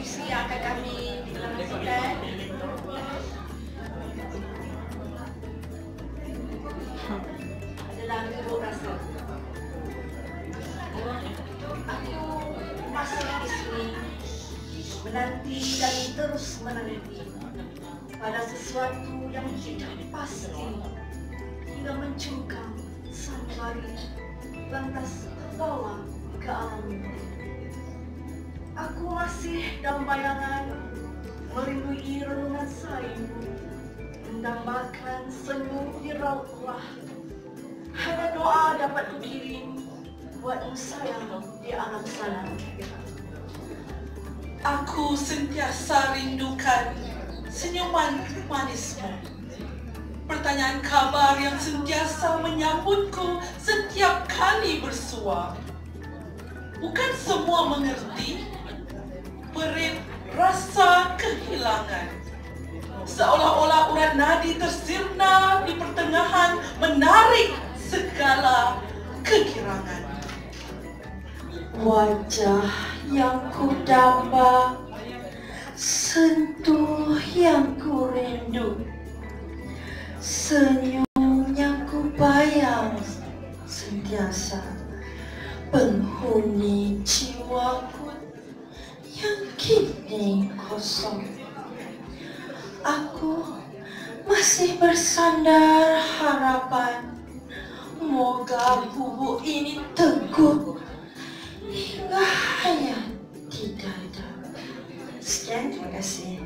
puisi yang akan kami dinamakan adalah Guru Rasa. Aku masih di sini menanti dan terus menanti pada sesuatu yang tidak pasti hingga mencungkam sanubari lantas terbawa ke alam mimpi. Aku masih dalam bayangan merindui renungan sayangmu mendambakan raut wah hanya doa dapat kukirim buatmu sayang di alam sana Aku sentiasa rindukan senyuman manismu. Pertanyaan kabar yang sentiasa menyambutku setiap kali bersua. Bukan semua mengerti, perit rasa kehilangan. Seolah-olah urat nadi tersirna di pertengahan menarik segala kegirangan. Wajah yang ku damba Sentuh yang ku rindu Senyum yang ku bayang Sentiasa Penghuni jiwaku kini kosong Aku masih bersandar harapan Moga bubuk ini teguh hingga hayat tidak ada. Sekian, terima kasih.